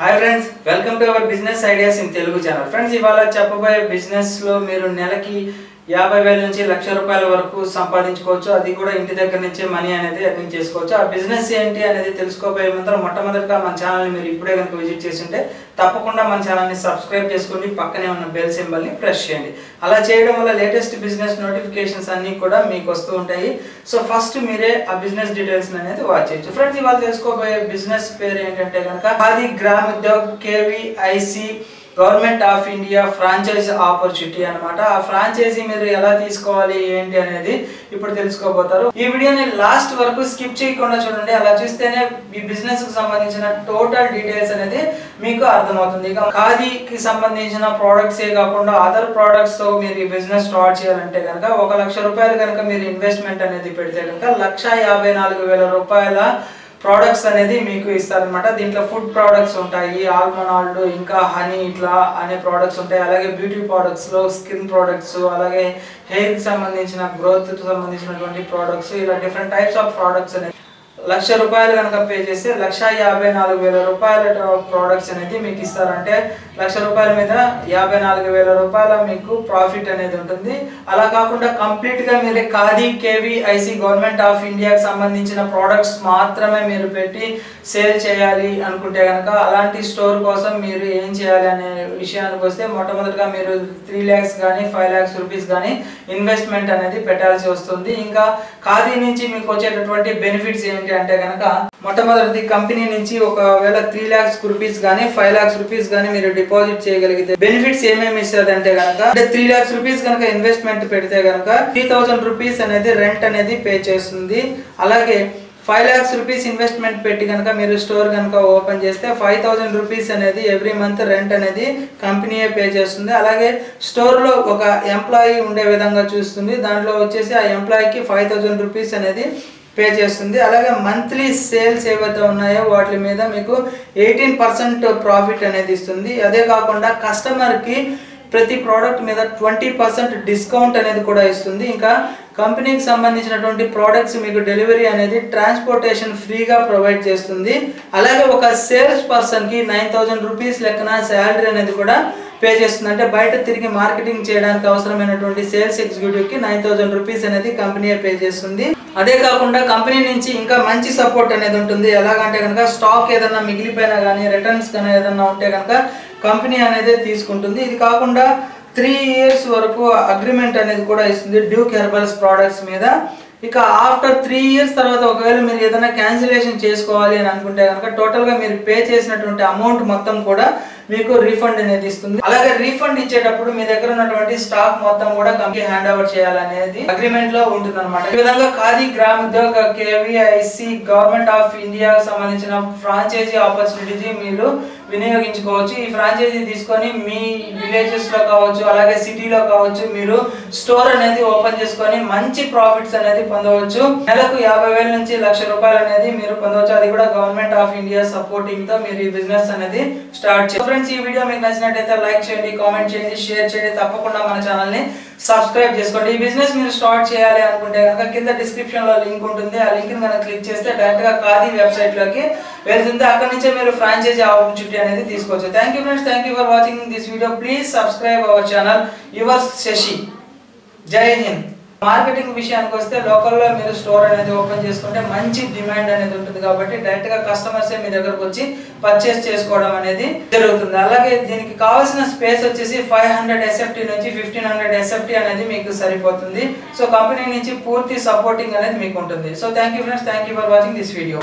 Hi friends welcome to our business ideas in Telugu channel friends ఇవాళ చెప్పబోయే బిజినెస్లో మీరు నెలకి యాభై వేల నుంచి లక్ష రూపాయల వరకు సంపాదించుకోవచ్చు. అది కూడా ఇంటి దగ్గర నుంచే మనీ అనేది ఎర్నింగ్ చేసుకోవచ్చు. ఆ బిజినెస్ ఏంటి అనేది తెలుసుకోబోయే ముందర మొట్టమొదటిగా మన ఛానల్ని మీరు ఇప్పుడే కనుక విజిట్ చేసింటే తప్పకుండా మన ఛానల్ని సబ్స్క్రైబ్ చేసుకోండి పక్కనే ఉన్న బెల్ సింబల్ని ప్రెస్ చేయండి. అలా చేయడం వల్ల లేటెస్ట్ బిజినెస్ నోటిఫికేషన్స్ అన్నీ కూడా మీకు వస్తూ ఉంటాయి. సో ఫస్ట్ మీరే ఆ బిజినెస్ డీటెయిల్స్ అనేది వాచ్ చేయొచ్చు. ఫ్రెండ్స్ ఇవాళ తెలుసుకోబోయే బిజినెస్ పేరు ఏంటంటే కనుక ఆది Gram Udyog KVIC government of India franchise opportunity అనమాట ఆ ఫ్రాంచైజీ మీరు ఎలా తీసుకోవాలి ఏంటి అనేది ఇప్పుడు తెలుసుకోబోతారు. ఈ వీడియోని లాస్ట్ వరకు స్కిప్ చేయకుండా చూడండి. అలా చూస్తేనే ఈ బిజినెస్కు సంబంధించిన టోటల్ డీటెయిల్స్ అనేది మీకు అర్థమవుతుంది. ఇక ఖాదీకి సంబంధించిన ప్రోడక్ట్స్ ఏ కాకుండా అదర్ ప్రోడక్ట్స్తో మీరు ఈ బిజినెస్ స్టార్ట్ చేయాలంటే కనుక ఒక లక్ష రూపాయలు కనుక మీరు ఇన్వెస్ట్మెంట్ అనేది పెడితే కనుక లక్ష యాభై నాలుగు వేల రూపాయల ప్రోడక్ట్స్ అనేది మీకు ఇస్తారనమాట దీంట్లో ఫుడ్ ప్రోడక్ట్స్ ఉంటాయి ఆల్మనాల్డ్ ఇంకా హనీ ఇట్లా అనే ప్రోడక్ట్స్ ఉంటాయి. అలాగే బ్యూటీ ప్రోడక్ట్స్లో స్కిన్ ప్రోడక్ట్స్ అలాగే హెయిర్కి సంబంధించిన గ్రోత్కి సంబంధించినటువంటి ప్రోడక్ట్స్ ఇలా డిఫరెంట్ టైప్స్ ఆఫ్ ప్రోడక్ట్స్ అనేవి. లక్ష రూపాయలు కనుక పే చేస్తే లక్ష యాభై నాలుగు వేల రూపాయల ప్రోడక్ట్స్ అనేది మీకు ఇస్తారంటే లక్ష రూపాయల మీద యాభై నాలుగు వేల రూపాయల మీకు ప్రాఫిట్ అనేది ఉంటుంది. అలా కాకుండా కంప్లీట్గా మీరు Khadi KVIC government of ఇండియాకి సంబంధించిన ప్రోడక్ట్స్ మాత్రమే మీరు పెట్టి సేల్ చేయాలి అనుకుంటే కనుక అలాంటి స్టోర్ కోసం మీరు ఏం చేయాలి అనే విషయానికి వస్తే మొట్టమొదటిగా మీరు త్రీ ల్యాక్స్ కానీ ఫైవ్ ల్యాక్స్ రూపీస్ కానీ ఇన్వెస్ట్మెంట్ అనేది పెట్టాల్సి వస్తుంది. ఇంకా ఖాదీ నుంచి మీకు వచ్చేటటువంటి బెనిఫిట్స్ ఏంటి అంటే కనుక మొట్టమొదటిది కంపెనీ నుంచి ఒకవేళ త్రీ ల్యాక్స్ రూపీస్ కానీ ఫైవ్ ల్యాక్స్ రూపీస్ కానీ మీరు డిపాజిట్ చేయగలిగితే బెనిఫిట్స్ ఏమేమి ఇస్తుంది అంటే కనుక అంటే త్రీ ల్యాక్స్ రూపీస్ కనుక ఇన్వెస్ట్మెంట్ పెడితే కనుక త్రీ థౌసండ్ రూపీస్ అనేది రెంట్ అనేది పే చేస్తుంది. అలాగే ఫైవ్ ల్యాక్స్ రూపీస్ ఇన్వెస్ట్మెంట్ పెట్టి కనుక మీరు స్టోర్ కనుక ఓపెన్ చేస్తే ఫైవ్ థౌసండ్ రూపీస్ అనేది ఎవ్రీ మంత్ రెంట్ అనేది కంపెనీయే పే చేస్తుంది. అలాగే స్టోర్లో ఒక ఎంప్లాయీ ఉండే విధంగా చూస్తుంది. దాంట్లో వచ్చేసి ఆ ఎంప్లాయీకి ఫైవ్ థౌసండ్ రూపీస్ అనేది పే చేస్తుంది. అలాగే మంత్లీ సేల్స్ ఏవైతే ఉన్నాయో వాటి మీద మీకు ఎయిటీన్ పర్సెంట్ ప్రాఫిట్ అనేది ఇస్తుంది. అదే కాకుండా కస్టమర్కి ప్రతి ప్రోడక్ట్ మీద ట్వంటీ పర్సెంట్ డిస్కౌంట్ అనేది కూడా ఇస్తుంది. ఇంకా కంపెనీకి సంబంధించినటువంటి ప్రోడక్ట్స్ మీకు డెలివరీ అనేది ట్రాన్స్పోర్టేషన్ ఫ్రీగా ప్రొవైడ్ చేస్తుంది. అలాగే ఒక సేల్స్ పర్సన్కి నైన్ థౌజండ్ రూపీస్ లెక్కన శాలరీ అనేది కూడా పే చేస్తుంది. అంటే బయట తిరిగి మార్కెటింగ్ చేయడానికి అవసరమైనటువంటి సేల్స్ ఎగ్జిక్యూటివ్కి నైన్ థౌజండ్ రూపీస్ అనేది కంపెనీ పే చేస్తుంది. అదే కాకుండా కంపెనీ నుంచి ఇంకా మంచి సపోర్ట్ అనేది ఉంటుంది. ఎలాగంటే కనుక స్టాక్ ఏదన్నా మిగిలిపోయినా కానీ రిటర్న్స్ కానీ ఏదన్నా ఉంటే కనుక కంపెనీ అనేది తీసుకుంటుంది. ఇది కాకుండా త్రీ ఇయర్స్ వరకు అగ్రిమెంట్ అనేది కూడా ఇస్తుంది. డ్యూక్ హెర్బల్స్ ప్రోడక్ట్స్ మీద. ఇక ఆఫ్టర్ త్రీ ఇయర్స్ తర్వాత ఒకవేళ మీరు ఏదైనా క్యాన్సిలేషన్ చేసుకోవాలి అని అనుకుంటే కనుక టోటల్గా మీరు పే చేసినటువంటి అమౌంట్ మొత్తం కూడా మీకు రీఫండ్ అనేది ఇస్తుంది. అలాగే రీఫండ్ ఇచ్చేటప్పుడు మీ దగ్గర ఉన్నటువంటి స్టాక్ మొత్తం కూడా కంపెనీ హ్యాండ్ ఓవర్ చేయాలనేది అగ్రిమెంట్లో ఉంటుంది అనమాట ఈ విధంగా Khadi Gram Udyog KVIC government of India సంబంధించిన ఫ్రాంచైజీ ఆపర్చునిటీ మీరు వినియోగించుకోవచ్చు. ఈ ఫ్రాంచైజీ తీసుకొని మీ విలేజెస్లో కావచ్చు అలాగే సిటీలో కావచ్చు మీరు స్టోర్ అనేది ఓపెన్ చేసుకొని మంచి ప్రాఫిట్స్ అనేది పొందవచ్చు. నెలకు యాభై వేల నుంచి లక్ష రూపాయలు అనేది మీరు పొందవచ్చు. అది కూడా గవర్నమెంట్ ఆఫ్ ఇండియా సపోర్టింగ్తో మీరు ఈ బిజినెస్ అనేది స్టార్ట్ చేయండి ఫ్రెండ్స్ ఈ వీడియో మీకు నచ్చినట్టయితే లైక్ చేయండి కామెంట్ చేయండి షేర్ చేయండి. తప్పకుండా మన ఛానల్ని సబ్స్క్రైబ్ చేసుకోండి. ఈ బిజినెస్ మీరు స్టార్ట్ చేయాలి అనుకుంటే కనుక కింద డిస్క్రిప్షన్లో లింక్ ఉంటుంది. ఆ లింక్ని కనుక క్లిక్ చేస్తే డైరెక్ట్గా ఖాదీ వెబ్సైట్లోకి వెళ్తుంది. అక్కడ నుంచే మీరు ఫ్రాంచైజీ ఆపర్చునిటీ అనేది తీసుకోవచ్చు. Thank you friends thank you for watching this video please subscribe our channel your Shashi Jai Hind marketing విషయానికి వస్తే లోకల్లో మీరు స్టోర్ అనేది ఓపెన్ చేసుకుంటే మంచి డిమాండ్ అనేది ఉంటుంది కాబట్టి డైరెక్ట్గా కస్టమర్సే మీ దగ్గరకు వచ్చి పర్చేస్ చేసుకోవడం అనేది జరుగుతుంది. అలాగే దీనికి కావాల్సిన స్పేస్ వచ్చేసి ఫైవ్ హండ్రెడ్ ఎస్ఎఫ్టీ నుంచి ఫిఫ్టీన్ హండ్రెడ్ ఎస్ఎఫ్టీ అనేది మీకు సరిపోతుంది. సో కంపెనీ నుంచి పూర్తి సపోర్టింగ్ అనేది మీకు ఉంటుంది. So thank you friends thank you for watching this video